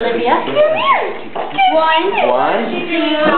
Olivia. One, One, two,